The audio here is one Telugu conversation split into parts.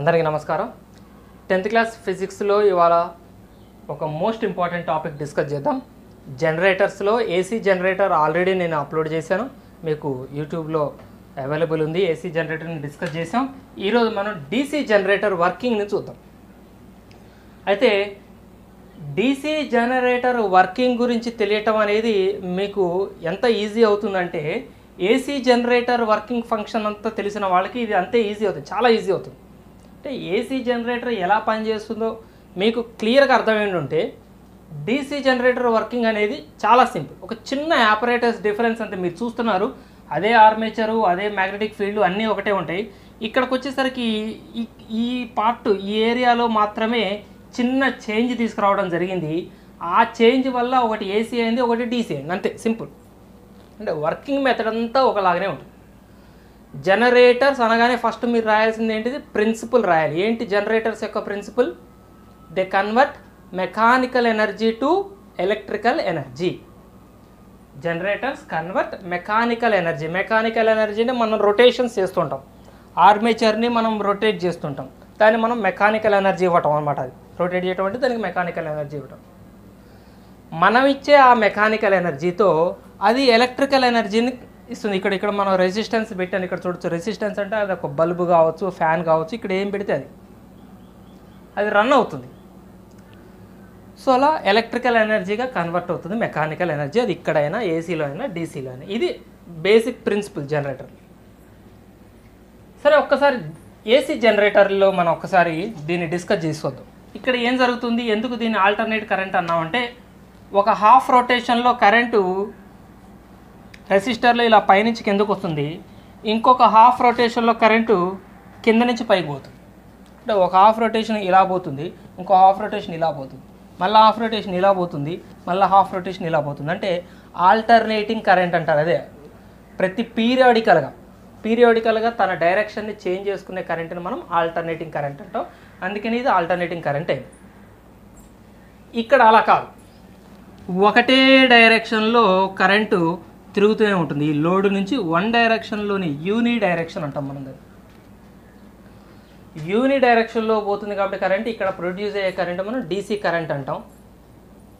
అందరికీ నమస్కారం. టెన్త్ క్లాస్ ఫిజిక్స్లో ఇవాళ ఒక మోస్ట్ ఇంపార్టెంట్ టాపిక్ డిస్కస్ చేద్దాం. జనరేటర్స్లో ఏసీ జనరేటర్ ఆల్రెడీ నేను అప్లోడ్ చేశాను. మీకు యూట్యూబ్లో అవైలబుల్ ఉంది. ఏసీ జనరేటర్ని డిస్కస్ చేసాం ఈరోజు మనం డీసీ జనరేటర్ వర్కింగ్ని చూద్దాం. అయితే డీసీ జనరేటర్ వర్కింగ్ గురించి తెలియటం అనేది మీకు ఎంత ఈజీ అవుతుందంటే ఏసీ జనరేటర్ వర్కింగ్ ఫంక్షన్ అంతా తెలిసిన వాళ్ళకి ఇది అంతే ఈజీ అవుతుంది. చాలా ఈజీ అవుతుంది. అంటే ఏసీ జనరేటర్ ఎలా పనిచేస్తుందో మీకు క్లియర్గా అర్థమైంది ఉంటే డీసీ జనరేటర్ వర్కింగ్ అనేది చాలా సింపుల్ ఒక చిన్న ఆపరేటర్స్ డిఫరెన్స్ అంతే మీరు చూస్తున్నారు అదే ఆర్మేచరు అదే మ్యాగ్నెటిక్ ఫీల్డ్ అన్నీ ఒకటే ఉంటాయి. ఇక్కడికి వచ్చేసరికి ఈ ఈ పార్ట్ ఈ ఏరియాలో మాత్రమే చిన్న చేంజ్ తీసుకురావడం జరిగింది. ఆ చేంజ్ వల్ల ఒకటి ఏసీ అయింది ఒకటి డీసీ అయింది. అంతే సింపుల్ అంటే వర్కింగ్ మెథడ్ అంతా ఒకలాగానే ఉంటుంది. జనరేటర్స్ అనగానే ఫస్ట్ మీరు రాయాల్సింది ఏంటిది? ప్రిన్సిపల్ రాయాలి. ఏంటి జనరేటర్స్ యొక్క principle? They convert mechanical energy to electrical energy generators convert mechanical energy mechanical ఎనర్జీని మనం రొటేషన్స్ చేస్తుంటాం. ఆర్మేచర్ని మనం రొటేట్ చేస్తుంటాం. దాన్ని మనం మెకానికల్ ఎనర్జీ ఇవ్వటం అనమాట అది. రొటేట్ చేయటం అంటే దానికి మెకానికల్ ఎనర్జీ ఇవ్వటం. మనం ఇచ్చే ఆ మెకానికల్ ఎనర్జీతో అది ఎలక్ట్రికల్ ఎనర్జీని ఇస్తుంది. ఇక్కడ ఇక్కడ మనం రెసిస్టెన్స్ పెట్టాను. ఇక్కడ చూడొచ్చు. రెసిస్టెన్స్ అంటే అది ఒక బల్బు కావచ్చు ఫ్యాన్ కావచ్చు. ఇక్కడ ఏం పెడితే అది. అది రన్ అవుతుంది. సో అలా ఎలక్ట్రికల్ ఎనర్జీగా కన్వర్ట్ అవుతుంది. మెకానికల్ ఎనర్జీ అది ఇక్కడైనా ఏసీలో అయినా డీసీలో అయినా. ఇది బేసిక్ ప్రిన్సిపల్ జనరేటర్ సరే ఒక్కసారి ఏసీ జనరేటర్లో మనం ఒక్కసారి దీన్ని డిస్కస్ చేసుకోవద్దు ఇక్కడ ఏం జరుగుతుంది? ఎందుకు దీన్ని ఆల్టర్నేట్ కరెంట్ అన్నామంటే ఒక హాఫ్ రొటేషన్లో కరెంటు రెసిస్టర్లో ఇలా పైనుంచి కిందకు వస్తుంది. ఇంకొక హాఫ్ రొటేషన్లో కరెంటు కింద నుంచి పైకి పోతుంది. అంటే ఒక హాఫ్ రొటేషన్ ఇలా పోతుంది ఇంకో హాఫ్ రొటేషన్ ఇలా పోతుంది. మళ్ళీ హాఫ్ రొటేషన్ ఇలా పోతుంది మళ్ళీ హాఫ్ రొటేషన్ ఇలా పోతుంది. అంటే ఆల్టర్నేటింగ్ కరెంట్ అంటారు అదే. ప్రతి పీరియాడికల్గా పీరియాడికల్గా తన డైరెక్షన్ని చేంజ్ చేసుకునే కరెంట్ని మనం ఆల్టర్నేటింగ్ కరెంట్ అంటాం. అందుకని ఇది ఆల్టర్నేటింగ్ కరెంట్ అయింది. ఇక్కడ అలా కాదు. ఒకటే డైరెక్షన్లో కరెంటు తిరుగుతూనే ఉంటుంది. ఈ లోడ్ నుంచి వన్ డైరెక్షన్లోని యూని డైరెక్షన్ అంటాం మనం దాన్ని. యూని డైరెక్షన్లో పోతుంది కాబట్టి కరెంట్ ఇక్కడ ప్రొడ్యూస్ అయ్యే కరెంట్ మనం డీసీ కరెంట్ అంటాం.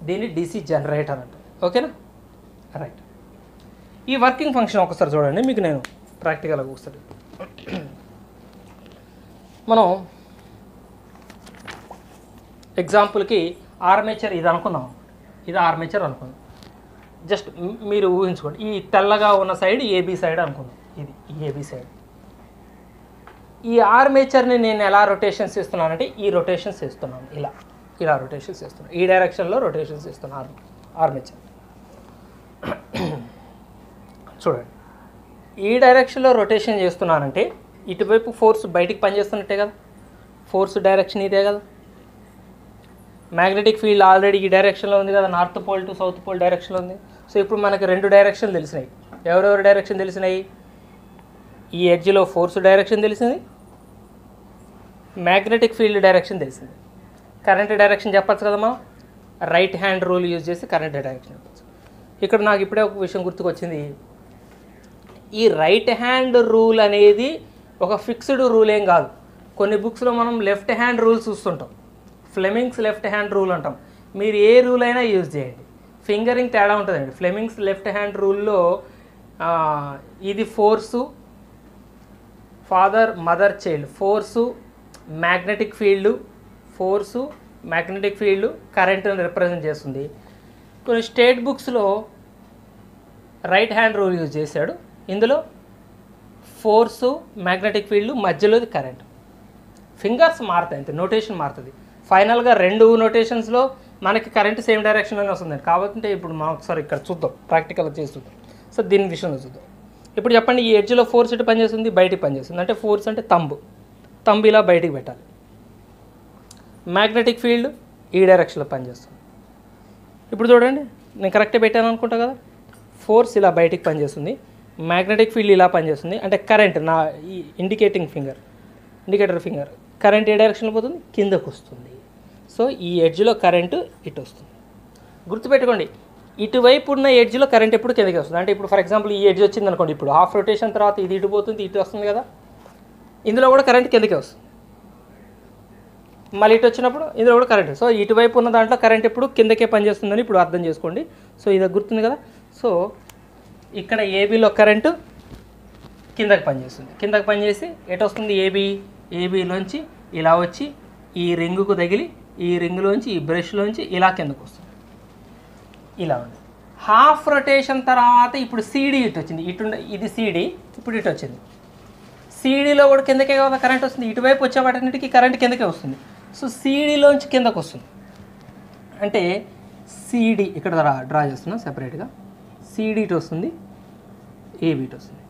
దీన్ని డీసీ జనరేటర్ అంటాం. ఓకేనా? రైట్ ఈ వర్కింగ్ ఫంక్షన్ ఒకసారి చూడండి. మీకు నేను ప్రాక్టికల్గా చూస్తాను. మనం ఎగ్జాంపుల్కి ఆర్మేచర్ ఇది అనుకుందాం. ఇది ఆర్మేచర్ అనుకుందాం. జస్ట్ మీరు ఊహించుకోండి. ఈ తెల్లగా ఉన్న సైడ్ ఏబీ సైడ్ అనుకుందాం. ఇది ఈ ఏబీ సైడ్. ఈ ఆర్మేచర్ని నేను ఎలా రొటేషన్స్ ఇస్తున్నానంటే ఈ రొటేషన్స్ ఇస్తున్నాను ఇలా. ఇలా రొటేషన్స్ ఇస్తున్నాను ఈ డైరెక్షన్లో రొటేషన్స్ ఇస్తున్నాను ఆర్మేచర్ చూడండి. ఈ డైరెక్షన్లో రొటేషన్ చేస్తున్నానంటే ఇటువైపు ఫోర్స్ బయటికి పనిచేస్తున్నట్టే కదా. ఫోర్స్ డైరెక్షన్ ఇదే కదా. మ్యాగ్నెటిక్ ఫీల్డ్ ఆల్రెడీ ఈ డైరెక్షన్లో ఉంది కదా north pole to south pole డైరెక్షన్లో ఉంది. సో ఇప్పుడు మనకి రెండు డైరెక్షన్లు తెలిసినాయి. ఎవరెవరు డైరెక్షన్ తెలిసినాయి? ఈ ఎడ్జ్లో ఫోర్స్ డైరెక్షన్ తెలిసింది మ్యాగ్నెటిక్ ఫీల్డ్ డైరెక్షన్ తెలిసింది. కరెంట్ డైరెక్షన్ చెప్పచ్చు కదా మనం రైట్ హ్యాండ్ రూల్ యూజ్ చేసి కరెంట్ డైరెక్షన్ చెప్పచ్చు. ఇక్కడ నాకు ఇప్పుడే ఒక విషయం గుర్తుకొచ్చింది. ఈ రైట్ హ్యాండ్ రూల్ అనేది ఒక ఫిక్స్డ్ రూల్ ఏం కాదు. కొన్ని బుక్స్లో మనం లెఫ్ట్ హ్యాండ్ రూల్స్ చూస్తుంటాం. ఫ్లెమింగ్స్ లెఫ్ట్ హ్యాండ్ రూల్ అంటాం. మీరు ఏ రూల్ అయినా యూజ్ చేయండి. ఫింగరింగ్ తేడా ఉంటుందండి. ఫ్లెమింగ్స్ లెఫ్ట్ హ్యాండ్ రూల్లో ఇది force father mother child. Force magnetic field force magnetic field కరెంట్ని రిప్రజెంట్ చేస్తుంది. కొన్ని స్టేట్ బుక్స్లో రైట్ హ్యాండ్ రూల్ యూజ్ చేశాడు. ఇందులో ఫోర్సు మ్యాగ్నెటిక్ ఫీల్డ్ మధ్యలోది కరెంట్. ఫింగర్స్ మారుతాయి అంతే నోటేషన్ మారుతుంది. ఫైనల్గా రెండు నోటేషన్స్లో మనకి కరెంట్ సేమ్ డైరెక్షన్లోనే వస్తుంది కాబట్టి ఇప్పుడు మనం ఒకసారి ఇక్కడ చూద్దాం ప్రాక్టికల్గా చేసి చూద్దాం. సో దీని విషయంలో చూద్దాం. ఇప్పుడు చెప్పండి ఈ ఎడ్జ్లో ఫోర్స్ ఇటు పనిచేస్తుంది బయటికి పనిచేస్తుంది. అంటే ఫోర్స్ అంటే తంబు. తంబు ఇలా బయటికి పెట్టాలి. మ్యాగ్నెటిక్ ఫీల్డ్ ఈ డైరెక్షన్లో పనిచేస్తుంది. ఇప్పుడు చూడండి నేను కరెక్టే పెట్టాను అనుకుంటా కదా? ఫోర్స్ ఇలా బయటికి పనిచేస్తుంది మ్యాగ్నెటిక్ ఫీల్డ్ ఇలా పనిచేస్తుంది. అంటే కరెంట్ నా ఈ indicating finger indicator finger current ఏ డైరెక్షన్లో పోతుంది? కిందకు వస్తుంది. సో ఈ ఎడ్జ్లో కరెంటు ఇటు వస్తుంది. గుర్తుపెట్టుకోండి ఇటువైపు ఉన్న ఎడ్జ్లో కరెంట్ ఎప్పుడు కిందకి వస్తుంది? అంటే ఇప్పుడు ఫర్ ఎగ్జాంపుల్ ఈ ఎడ్జ్ వచ్చింది అనుకోండి ఇప్పుడు హాఫ్ రొటేషన్ తర్వాత ఇది ఇటు పోతుంది ఇటు వస్తుంది కదా? ఇందులో కూడా కరెంట్ కిందకే వస్తుంది. మళ్ళీ ఇటు వచ్చినప్పుడు ఇందులో కూడా కరెంట్. సో ఇటువైపు ఉన్న దాంట్లో కరెంట్ ఎప్పుడు కిందకే పనిచేస్తుందని ఇప్పుడు అర్థం చేసుకోండి. సో ఇది గుర్తుంది కదా? సో ఇక్కడ ఏబీలో కరెంటు కిందకి పనిచేస్తుంది. కిందకి పనిచేసి ఎటు వస్తుంది? ఏబీ ఏబీలోంచి ఇలా వచ్చి ఈ రింగుకు తగిలి ఈ రింగ్లోంచి ఈ బ్రష్లోంచి ఇలా కిందకు వస్తుంది. ఇలా ఉంది. హాఫ్ రొటేషన్ తర్వాత ఇప్పుడు సీడీ ఇటు వచ్చింది. ఇటు ఇది సీడీ ఇప్పుడు ఇటు వచ్చింది. సీడీలో కూడా కిందకే కదా కరెంట్ వస్తుంది. ఇటువైపు వచ్చేవాటన్నిటికీ కరెంట్ కిందకే వస్తుంది. సో సీడీలోంచి కిందకు వస్తుంది. అంటే సీడీ ఇక్కడ డ్రా డ్రా చేస్తున్నాం సెపరేట్గా. సీడీ ఇటు వస్తుంది. ఏబీ ఇటు వస్తుంది.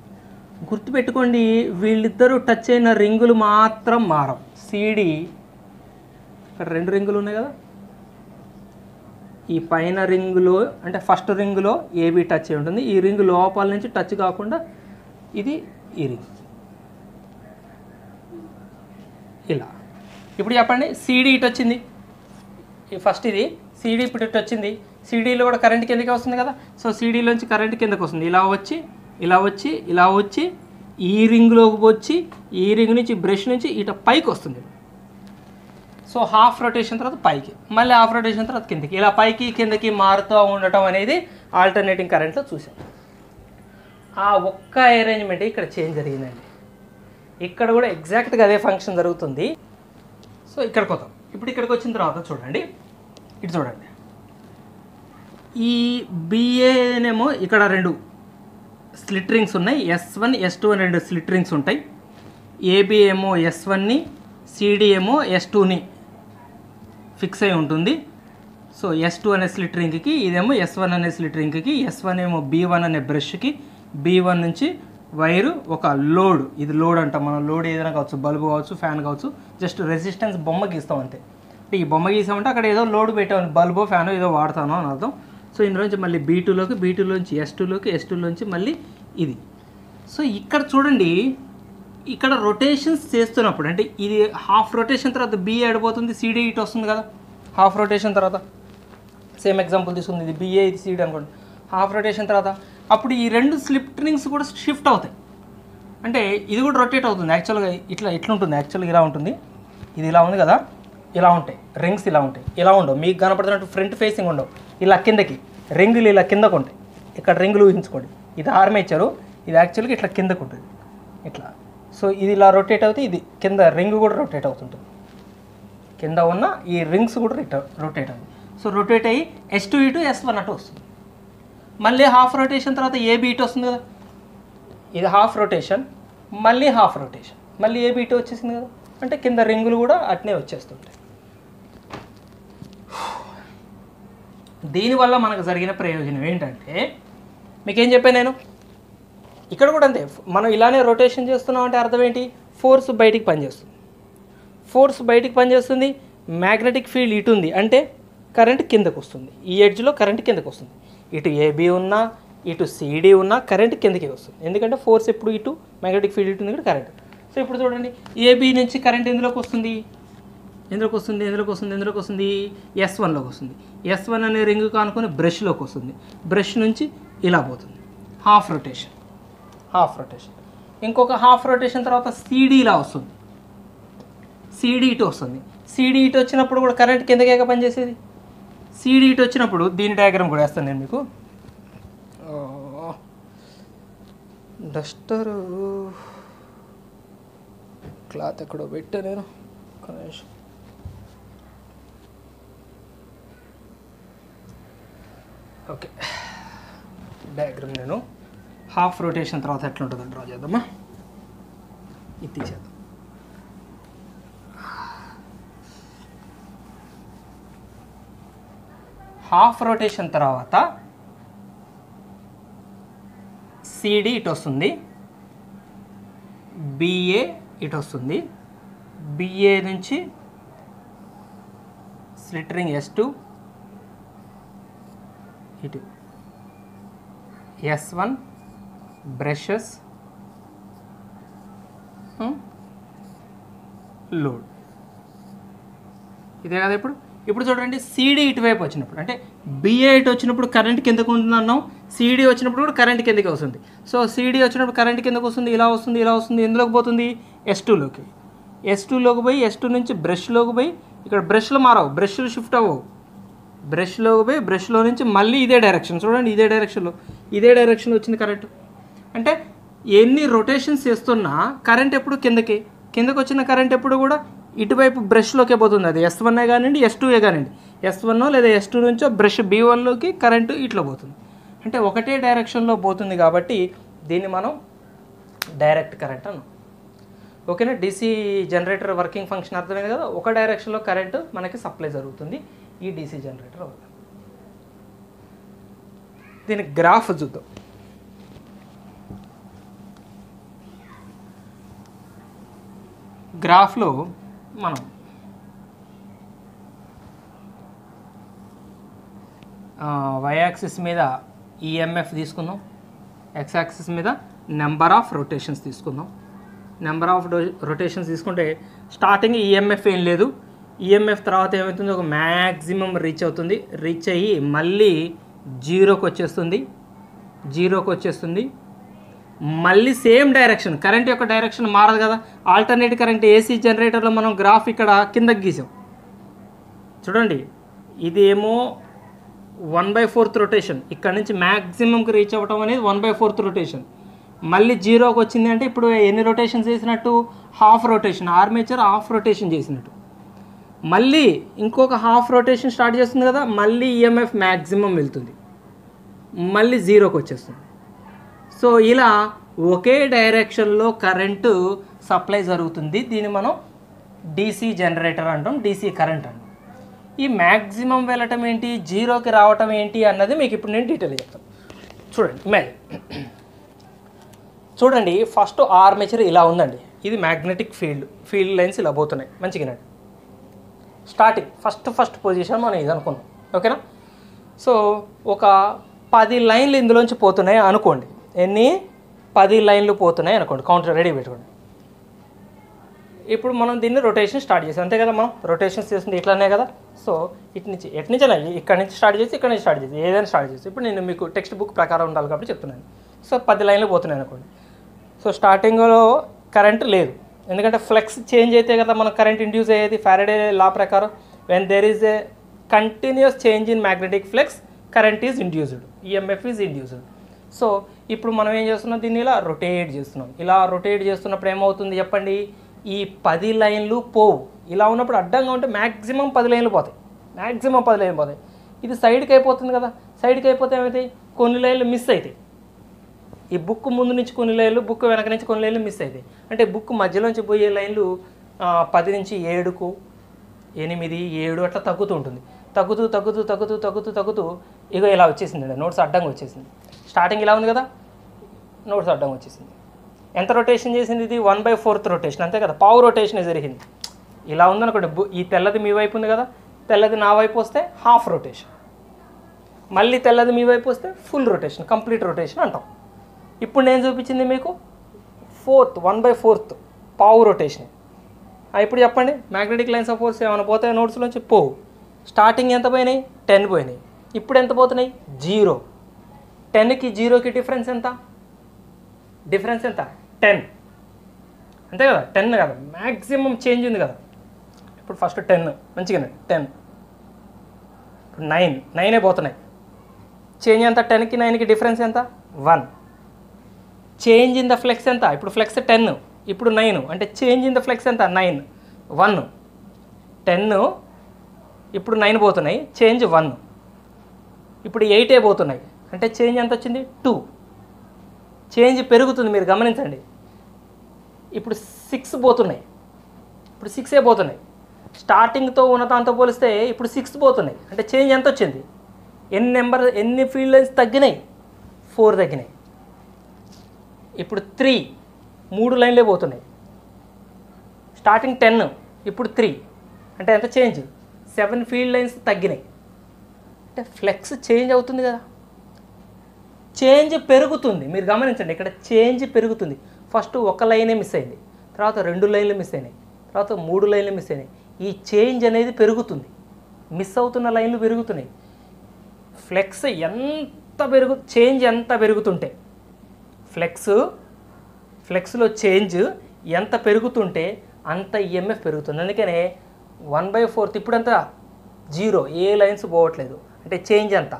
గుర్తుపెట్టుకోండి వీళ్ళిద్దరూ టచ్ అయిన రింగులు మాత్రం మారం సీడీ ఇక్కడ రెండు రింగులు ఉన్నాయి కదా? ఈ పైన రింగులో అంటే ఫస్ట్ రింగులో ఏబీ టచ్ అయి ఉంటుంది. ఈ రింగ్ లోపల నుంచి టచ్ కాకుండా ఇది ఈ రింగ్. ఇలా. ఇప్పుడు చెప్పండి సీడీ ఇటు వచ్చింది. ఫస్ట్ ఇది సీడీ ఇప్పుడు ఇటు వచ్చింది. సీడీలో కూడా కరెంట్ కిందకి వస్తుంది కదా? సో సీడీలోంచి కరెంట్ కిందకి వస్తుంది. ఇలా వచ్చి ఇలా వచ్చి ఇలా వచ్చి ఈ రింగ్లోకి వచ్చి ఈ రింగ్ నుంచి బ్రష్ నుంచి ఇటు పైకి వస్తుంది. సో హాఫ్ రొటేషన్ తర్వాత పైకి మళ్ళీ హాఫ్ రొటేషన్ తర్వాత కిందకి. ఇలా పైకి కిందకి మారుతూ ఉండటం అనేది ఆల్టర్నేటింగ్ కరెంట్లో చూసాం ఆ ఒక్క అరేంజ్మెంట్ ఇక్కడ చేంజ్ జరిగిందండి. ఇక్కడ కూడా ఎగ్జాక్ట్గా అదే ఫంక్షన్ జరుగుతుంది. సో ఇక్కడికి వద్దాం ఇప్పుడు ఇక్కడికి వచ్చిన తర్వాత చూడండి. ఇటు చూడండి. ఈ బిఏనేమో ఇక్కడ రెండు స్లిట్ రింగ్స్ ఉన్నాయి. ఎస్ వన్ ఎస్ టూ అని రెండు స్లిట్ రింగ్స్ ఉంటాయి. ఏబి ఏమో ఎస్ వన్ని సిడి ఏమో ఎస్ టూని ఫిక్స్ అయి ఉంటుంది. సో ఎస్ టూ అనే స్లిట్ రింగ్కి ఇదేమో ఎస్ వన్ అనే స్లిట్ రింగ్కి ఎస్ వన్ ఏమో బీ వన్ అనే బ్రష్కి బీ వన్ నుంచి వైరు ఒక లోడ్. ఇది లోడ్ అంటాం. మనం లోడ్ ఏదైనా కావచ్చు బల్బు కావచ్చు ఫ్యాన్ కావచ్చు జస్ట్ రెసిస్టెన్స్ బొమ్మ గీస్తాం అంతే. అంటే ఈ బొమ్మ గీసామంటే అక్కడ ఏదో లోడ్ పెట్టాము బల్బో ఫ్యాన్ ఏదో వాడతాను అని అర్థం. సో ఇందులోంచి మళ్ళీ బీ టూలోకి బీ టూలోంచి ఎస్ టూలోకి ఎస్ టూలోంచి మళ్ళీ ఇది. సో ఇక్కడ చూడండి ఇక్కడ రొటేషన్స్ చేస్తున్నప్పుడు అంటే ఇది హాఫ్ రొటేషన్ తర్వాత బి ఆడిపోతుంది సిడి ఇటు వస్తుంది కదా. హాఫ్ రొటేషన్ తర్వాత సేమ్ ఎగ్జాంపుల్ తీసుకుంది ఇది బిఏ ఇది సిడి అనుకోండి. హాఫ్ రొటేషన్ తర్వాత అప్పుడు ఈ రెండు స్లిప్ రింగ్స్ కూడా షిఫ్ట్ అవుతాయి. అంటే ఇది కూడా రొటేట్ అవుతుంది. యాక్చువల్గా ఇట్లా ఇట్లా ఉంటుంది యాక్చువల్గా ఇలా ఉంటుంది. ఇది ఇలా ఉంది కదా. ఇలా ఉంటాయి. రింగ్స్ ఇలా ఉంటాయి. ఇలా ఉండవు. మీకు కనపడుతున్నట్టు ఫ్రంట్ ఫేసింగ్ ఉండవు. ఇలా కిందకి. రింగులు ఇలా కిందకు ఉంటాయి ఇక్కడ రింగులు ఊహించుకోండి. ఇది ఆర్మేచరు ఇది యాక్చువల్గా ఇట్లా కిందకు ఉంటుంది ఇట్లా. సో ఇది ఇలా రొటేట్ అవుతే ఇది కింద రింగ్ కూడా రొటేట్ అవుతుంటుంది. కింద ఉన్న ఈ రింగ్స్ కూడా రిట రొటేట్ అవుతుంది. సో రొటేట్ అయ్యి ఎస్ టూ ఇటు ఎస్ వన్ అటు వస్తుంది. మళ్ళీ హాఫ్ రొటేషన్ తర్వాత ఏ బీట్ e వస్తుంది కదా. ఇది హాఫ్ రొటేషన్ మళ్ళీ హాఫ్ రొటేషన్ మళ్ళీ ఏబీ ఇటు e వచ్చేసింది కదా. అంటే కింద రింగులు కూడా అట్నే వచ్చేస్తుంటాయి. దీనివల్ల మనకు జరిగిన ప్రయోజనం ఏంటంటే మీకేం చెప్పాను నేను? ఇక్కడ కూడా అంతే. మనం ఇలానే రొటేషన్ చేస్తున్నాం అంటే అర్థం ఏంటి? ఫోర్స్ బయటికి పనిచేస్తుంది. ఫోర్స్ బయటికి పనిచేస్తుంది మ్యాగ్నెటిక్ ఫీల్డ్ ఇటు ఉంది. అంటే కరెంట్ కిందకు వస్తుంది. ఈ ఎడ్జ్లో కరెంట్ కిందకు వస్తుంది. ఇటు ఏబీ ఉన్నా ఇటు సిడి ఉన్నా కరెంట్ కిందకి వస్తుంది. ఎందుకంటే ఫోర్స్ ఎప్పుడు ఇటు మ్యాగ్నెటిక్ ఫీల్డ్ ఇటు ఉంది కూడా కరెంట్ సో ఇప్పుడు చూడండి. ఏబీ నుంచి కరెంట్ ఎందులోకి వస్తుంది? ఎందులోకి వస్తుంది? ఎందులోకి వస్తుంది? ఎందులోకి వస్తుంది? ఎస్ వన్లోకి వస్తుంది. ఎస్ వన్ అనే రింగ్ కానుకొని బ్రష్లోకి వస్తుంది. బ్రష్ నుంచి ఇలా పోతుంది. Half rotation half rotation. ఇంకొక హాఫ్ రొటేషన్ తర్వాత సీడీలా వస్తుంది. సీడీ ఇటు వస్తుంది. సీడీ ఇటు వచ్చినప్పుడు కూడా కరెంట్ కిందకేగా పనిచేసేది? సీడీ ఇటు వచ్చినప్పుడు దీని డయాగ్రామ్ కూడా వేస్తాను నేను మీకు. డస్టర్ క్లాత్ ఎక్కడో పెట్టా నేను. ఒక్క ఓకే. డయాగ్రామ్ నేను హాఫ్ రొటేషన్ తర్వాత ఎట్లా ఉంటుందో డ్రా చేద్దామా? ఇది తీసేద్దాం. హాఫ్ రొటేషన్ తర్వాత సిడి ఇటు వస్తుంది బిఏ ఇటు వస్తుంది బిఏ నుంచి స్లిటరింగ్ ఎస్ టూ ఇటు ఎస్ వన్ బ్రషెస్. లోడ్. ఇదే కదా ఇప్పుడు? ఇప్పుడు చూడండి సీడీ ఇటువైపు వచ్చినప్పుడు అంటే బిఏ ఇటు వచ్చినప్పుడు కరెంట్ కిందకు ఉంటుంది అన్నాం. సీడీ వచ్చినప్పుడు కూడా కరెంట్ కిందకి వస్తుంది. సో సీడీ వచ్చినప్పుడు కరెంట్ కిందకు వస్తుంది ఇలా వస్తుంది ఇలా వస్తుంది ఎందులోకి పోతుంది? ఎస్ టూలోకి ఎస్ టూలోకి పోయి ఎస్ టూ నుంచి బ్రష్లోకి పోయి ఇక్కడ బ్రష్లు మారవు బ్రష్లు షిఫ్ట్ అవ్వవు. బ్రష్లోకి పోయి బ్రష్లో నుంచి మళ్ళీ ఇదే డైరెక్షన్ చూడండి ఇదే డైరెక్షన్లో ఇదే డైరెక్షన్లో వచ్చింది కరెంట్ అంటే ఎన్ని రొటేషన్స్ చేస్తున్నా కరెంట్ ఎప్పుడు కిందకి? కిందకి వచ్చిన కరెంట్ ఎప్పుడు కూడా ఇటువైపు బ్రష్లోకే పోతుంది. అది ఎస్ వన్ కానివ్వండి ఎస్ టూఏ కానివ్వండి. ఎస్ వన్ లేదా ఎస్ టూ నుంచో బ్రష్ బి వన్లోకి కరెంటు ఇట్లా పోతుంది. అంటే ఒకటే డైరెక్షన్లో పోతుంది కాబట్టి దీన్ని మనం డైరెక్ట్ కరెంట్ అన్నాం. ఓకేనా? డీసీ జనరేటర్ వర్కింగ్ ఫంక్షన్ అర్థమైంది కదా? ఒక డైరెక్షన్లో కరెంటు మనకి సప్లై జరుగుతుంది. ఈ డీసీ జనరేటర్ దీని గ్రాఫ్ చూద్దాం. గ్రాఫ్లో మనం వై యాక్సిస్ మీద ఈఎంఎఫ్ తీసుకుందాం. ఎక్స్ యాక్సిస్ మీద నెంబర్ ఆఫ్ రొటేషన్స్ తీసుకుందాం. నెంబర్ ఆఫ్ రొటేషన్స్ తీసుకుంటే స్టార్టింగ్ ఈఎంఎఫ్ ఏం లేదు. ఈఎంఎఫ్ తర్వాత ఏమవుతుంది? ఒక మ్యాక్సిమం రీచ్ అవుతుంది. రీచ్ అయ్యి మళ్ళీ జీరోకి వచ్చేస్తుంది. జీరోకి వచ్చేస్తుంది. మళ్ళీ సేమ్ డైరెక్షన్ కరెంట్ యొక్క డైరెక్షన్ మారదు కదా. ఆల్టర్నేట్ కరెంట్ ఏసీ జనరేటర్లో మనం గ్రాఫ్ ఇక్కడ కిందకి గీసాం. చూడండి ఇది ఏమో వన్ బై ఫోర్త్ రొటేషన్ ఇక్కడ నుంచి మ్యాక్సిమంకి రీచ్ అవ్వటం అనేది వన్ బై ఫోర్త్ రొటేషన్ మళ్ళీ జీరోకి వచ్చింది అంటే ఇప్పుడు ఎన్ని రొటేషన్స్ చేసినట్టు? Half rotation armature half rotation చేసినట్టు. మళ్ళీ ఇంకొక హాఫ్ రొటేషన్ స్టార్ట్ చేస్తుంది కదా మళ్ళీ ఈఎంఎఫ్ మ్యాక్సిమం వెళ్తుంది. మళ్ళీ జీరోకి వచ్చేస్తుంది. సో ఇలా ఒకే డైరెక్షన్లో కరెంటు సప్లై జరుగుతుంది. దీన్ని మనం డీసీ జనరేటర్ అంటాం డీసీ కరెంట్ అంటాం. ఈ మ్యాక్సిమం వెళ్ళటం ఏంటి? జీరోకి రావటం ఏంటి అన్నది మీకు ఇప్పుడు నేను డీటెయిల్ చెప్తాను. చూడండి ఇమాజిన్ చూడండి ఫస్ట్ ఆర్మేచర్ ఇలా ఉందండి. ఇది మ్యాగ్నెటిక్ ఫీల్డ్ ఫీల్డ్ లైన్స్ ఇలా పోతున్నాయి. మంచిగా స్టార్టింగ్ ఫస్ట్ ఫస్ట్ పొజిషన్ మనం ఇది అనుకున్నాం ఓకేనా సో ఒక పది లైన్లు ఇందులోంచి పోతున్నాయి అనుకోండి. ఎన్ని? పది లైన్లు పోతున్నాయి అనుకోండి. కౌంటర్ రెడీ పెట్టుకోండి. ఇప్పుడు మనం దీన్ని రొటేషన్ స్టార్ట్ చేసాం అంతే కదా మనం? రొటేషన్స్ చేస్తుంది ఇట్లానే కదా? సో ఇటు నుంచి ఎటు నుంచి ఇక్కడ నుంచి స్టార్ట్ చేసి ఇక్కడ నుంచి స్టార్ట్ చేసి ఏదైనా స్టార్ట్ చేసి. ఇప్పుడు నేను మీకు టెక్స్ట్ బుక్ ప్రకారం ఉండాలి కాబట్టి చెప్తున్నాను. సో పది లైన్లు పోతున్నాయి అనుకోండి. సో స్టార్టింగ్లో కరెంట్ లేదు. ఎందుకంటే ఫ్లెక్స్ చేంజ్ అయితే కదా మనం కరెంట్ ఇండ్యూస్ అయ్యేది. ఫ్యారడే లా ప్రకారం when there is a continuous change in magnetic flux current is induced EMF is induced so ఇప్పుడు మనం ఏం చేస్తున్నాం? దీన్ని ఇలా రొటేట్ చేస్తున్నాం. ఇలా రొటేట్ చేస్తున్నప్పుడు ఏమవుతుంది చెప్పండి? ఈ పది లైన్లు పోవు. ఇలా ఉన్నప్పుడు అడ్డంగా ఉంటే మ్యాక్సిమం పది లైన్లు పోతాయి. మ్యాక్సిమం పది లైన్లు పోతాయి. ఇది సైడ్కి అయిపోతుంది కదా. సైడ్కి అయిపోతే ఏమవుతాయి కొన్ని లైన్లు మిస్ అవుతాయి. ఈ బుక్ ముందు నుంచి కొన్ని లైన్లు బుక్ వెనక నుంచి కొన్ని లైన్లు మిస్ అవుతాయి. అంటే బుక్ మధ్యలోంచి పోయే లైన్లు పది నుంచి ఏడుకు ఎనిమిది ఏడు అట్లా తగ్గుతూ ఉంటుంది. తగ్గుతూ తగ్గుతూ తగ్గుతూ తగ్గుతూ తగ్గుతూ ఇగో ఇలా వచ్చేసింది నోట్స్ అడ్డంగా వచ్చేసింది. స్టార్టింగ్ ఇలా ఉంది కదా? నోట్స్ అడ్డం వచ్చేసింది. ఎంత రొటేషన్ చేసింది ఇది? వన్ బై ఫోర్త్ రొటేషన్ అంతే కదా? పావు రొటేషన్ జరిగింది. ఇలా ఉందనుకోండి బు- ఈ తెల్లది మీ వైపు ఉంది కదా? తెల్లది నా వైపు వస్తే హాఫ్ రొటేషన్ మళ్ళీ తెల్లది మీ వైపు వస్తే ఫుల్ రొటేషన్ కంప్లీట్ రొటేషన్ అంటాం. ఇప్పుడు నేను చూపించింది మీకు ఫోర్త్ వన్ బై ఫోర్త్ పావు రొటేషన్ ఇప్పుడు చెప్పండి మ్యాగ్నెటిక్ లైన్స్ ఆఫ్ ఫోర్స్ ఏమైనా పోతాయి నోట్స్లోంచి పోవు. స్టార్టింగ్ ఎంత పోయినాయి? టెన్ పోయినాయి. ఇప్పుడు ఎంత పోతున్నాయి? జీరో టెన్కి జీరోకి డిఫరెన్స్ ఎంత? డిఫరెన్స్ ఎంత? టెన్. అంతే కదా? టెన్ కదా? మ్యాక్సిమం చేంజ్ ఉంది కదా? ఇప్పుడు ఫస్ట్ టెన్. మంచిగానే టెన్. ఇప్పుడు నైన్. నైనే పోతున్నాయి. చేంజ్ ఎంత? టెన్కి నైన్కి డిఫరెన్స్ ఎంత? One. Change in the flux ఎంత? ఇప్పుడు ఫ్లెక్స్ టెన్. ఇప్పుడు నైన్. అంటే చేంజ్ ఇన్ ద ఫ్లెక్స్ ఎంత? నైన్. వన్. టెన్. ఇప్పుడు నైన్ పోతున్నాయి. Change one. ఇప్పుడు ఎయిటే పోతున్నాయి. అంటే చేంజ్ ఎంత వచ్చింది? టూ. చేంజ్ పెరుగుతుంది మీరు గమనించండి. ఇప్పుడు సిక్స్ పోతున్నాయి. ఇప్పుడు సిక్సే పోతున్నాయి. స్టార్టింగ్తో ఉన్న దాంతో పోలిస్తే ఇప్పుడు సిక్స్ పోతున్నాయి. అంటే చేంజ్ ఎంత వచ్చింది? ఎన్ని నెంబర్ ఎన్ని ఫీల్డ్ లైన్స్ తగ్గినాయి. ఫోర్ తగ్గినాయి. ఇప్పుడు త్రీ మూడు లైన్లే పోతున్నాయి. స్టార్టింగ్ టెన్ ఇప్పుడు త్రీ అంటే ఎంత చేంజ్? సెవెన్ ఫీల్డ్ లైన్స్ తగ్గినాయి. అంటే ఫ్లెక్స్ చేంజ్ అవుతుంది కదా. చేంజ్ పెరుగుతుంది. మీరు గమనించండి ఇక్కడ చేంజ్ పెరుగుతుంది. ఫస్ట్ ఒక లైనే మిస్ అయింది. తర్వాత రెండు లైన్లు మిస్ అయినాయి. తర్వాత మూడు లైన్లు మిస్ అయినాయి. ఈ చేంజ్ అనేది పెరుగుతుంది. మిస్ అవుతున్న లైన్లు పెరుగుతున్నాయి. ఫ్లెక్స్ ఎంత పెరుగు చేంజ్ ఎంత పెరుగుతుంటే ఫ్లెక్స్ ఫ్లెక్స్లో చేంజ్ ఎంత పెరుగుతుంటే అంత ఈఎంఎఫ్ పెరుగుతుంది. అందుకనే వన్ బై ఫోర్త్ ఇప్పుడంతా జీరో ఏ లైన్స్ పోవట్లేదు. అంటే చేంజ్ ఎంత?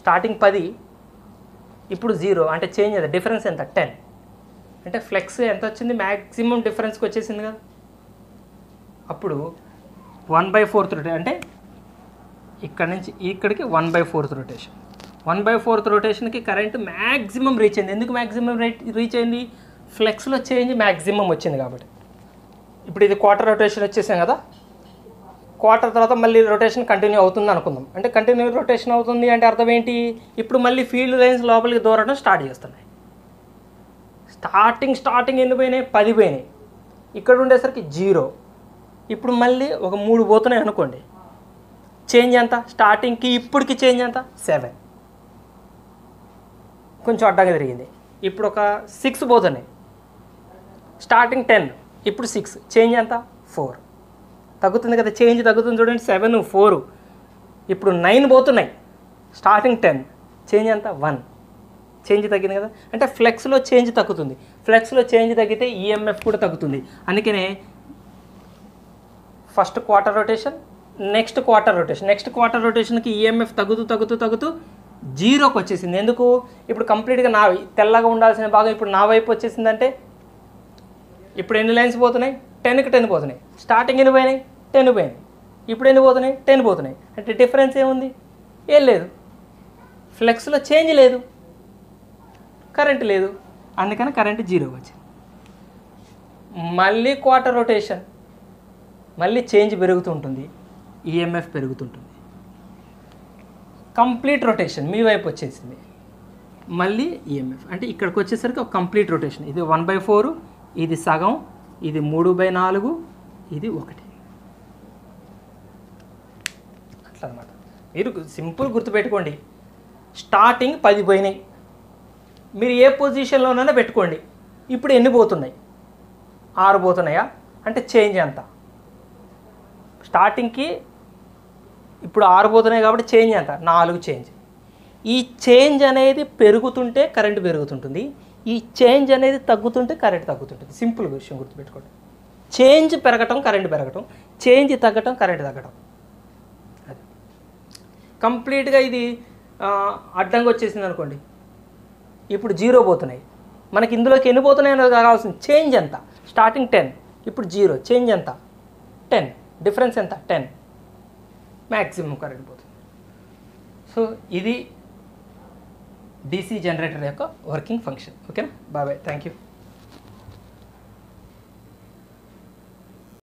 స్టార్టింగ్ పది ఇప్పుడు జీరో అంటే చేంజ్ ఎంత డిఫరెన్స్ ఎంత? టెన్ అంటే ఫ్లెక్స్ ఎంత వచ్చింది? మ్యాక్సిమం డిఫరెన్స్కి వచ్చేసింది కదా. అప్పుడు వన్ బై ఫోర్త్ రొటేషన్ అంటే ఇక్కడ నుంచి ఇక్కడికి one by fourth rotation one by fourth రొటేషన్కి current maximum reach అయింది. ఎందుకు మ్యాక్సిమం రీచ్ అయింది? ఫ్లెక్స్లో చేంజ్ మ్యాక్సిమం వచ్చింది కాబట్టి. ఇప్పుడు ఇది క్వార్టర్ రొటేషన్ వచ్చేసాం కదా. క్వార్టర్ తర్వాత మళ్ళీ రొటేషన్ కంటిన్యూ అవుతుంది అనుకుందాం. అంటే కంటిన్యూ రొటేషన్ అవుతుంది అంటే అర్థం ఏంటి? ఇప్పుడు మళ్ళీ ఫీల్డ్ లైన్స్ లోపలికి దూరడం స్టార్ట్ చేస్తున్నాయి. స్టార్టింగ్ స్టార్టింగ్ ఎన్ని పోయినాయి? పది పోయినాయి. ఇక్కడ ఉండేసరికి జీరో ఇప్పుడు మళ్ళీ ఒక మూడు పోతున్నాయి అనుకోండి. చేంజ్ ఎంత? స్టార్టింగ్కి ఇప్పటికి చేంజ్ ఎంత? సెవెన్ కొంచెం అడ్డంగా తిరిగింది. ఇప్పుడు ఒక సిక్స్ పోతున్నాయి. స్టార్టింగ్ టెన్ ఇప్పుడు సిక్స్ చేంజ్ ఎంత? ఫోర్ తగ్గుతుంది కదా చేంజ్ తగ్గుతుంది చూడండి సెవెన్ ఫోర్ ఇప్పుడు నైన్ పోతున్నాయి. స్టార్టింగ్ టెన్ చేంజ్ ఎంత వన్ చేంజ్ తగ్గింది కదా. అంటే ఫ్లెక్స్లో చేంజ్ తగ్గుతుంది. ఫ్లెక్స్లో చేంజ్ తగ్గితే ఈఎంఎఫ్ కూడా తగ్గుతుంది. అందుకనే first quarter rotation next quarter rotation next quarter రొటేషన్కి EMF తగ్గుతూ తగ్గుతూ తగ్గుతూ జీరోకి వచ్చేసింది. ఎందుకు? ఇప్పుడు కంప్లీట్గా నా తెల్లగా ఉండాల్సిన భాగం ఇప్పుడు నా వైపు వచ్చేసిందంటే ఇప్పుడు ఎన్ని లైన్స్ పోతున్నాయి? టెన్కి టెన్ పోతున్నాయి. స్టార్టింగ్ ఎన్ని పోయినాయి? టెన్ పోయింది. ఇప్పుడు ఎన్ని పోతున్నాయి? టెన్ పోతున్నాయి. అంటే డిఫరెన్స్ ఏముంది? ఏం లేదు. ఫ్లెక్స్లో చేంజ్ లేదు. కరెంట్ లేదు. అందుకని కరెంట్ జీరో వచ్చింది. మళ్ళీ క్వార్టర్ రొటేషన్. మళ్ళీ చేంజ్ పెరుగుతుంటుంది ఈఎంఎఫ్ పెరుగుతుంటుంది. కంప్లీట్ రొటేషన్ మీ వైపు వచ్చేసింది. మళ్ళీ ఈఎంఎఫ్ అంటే ఇక్కడికి వచ్చేసరికి ఒక కంప్లీట్ రొటేషన్. ఇది వన్ బై ఫోరు ఇది సగం ఇది మూడు బై నాలుగు ఇది ఒకటి. అట్లా అనమాట మీరు సింపుల్ గుర్తుపెట్టుకోండి. స్టార్టింగ్ పది పోయినాయి. మీరు ఏ పొజిషన్లోనైనా పెట్టుకోండి. ఇప్పుడు ఎన్ని పోతున్నాయి? ఆరు పోతున్నాయా? అంటే చేంజ్ ఎంత స్టార్టింగ్కి ఇప్పుడు ఆరు పోతున్నాయి కాబట్టి చేంజ్ ఎంత నాలుగు చేంజ్. ఈ చేంజ్ అనేది పెరుగుతుంటే కరెంట్ పెరుగుతుంటుంది. ఈ చేంజ్ అనేది తగ్గుతుంటే కరెంట్ తగ్గుతుంటుంది. సింపుల్ విషయం గుర్తుపెట్టుకోండి. చేంజ్ పెరగటం కరెంట్ పెరగటం. చేంజ్ తగ్గటం కరెంట్ తగ్గటం. కంప్లీట్గా ఇది అడ్డంగా వచ్చేసింది అనుకోండి. ఇప్పుడు జీరో పోతున్నాయి. మనకి ఇందులోకి ఎన్ని పోతున్నాయి అనేది కావాల్సింది. చేంజ్ ఎంత? Starting ten. ఇప్పుడు జీరో. చేంజ్ ఎంత? టెన్. డిఫరెన్స్ ఎంత? టెన్. మ్యాక్సిమం కరెంట్ పోతుంది. సో ఇది డీసీ జనరేటర్ యొక్క వర్కింగ్ ఫంక్షన్. ఓకేనా? బాబాయ్ బాయ్. Thank you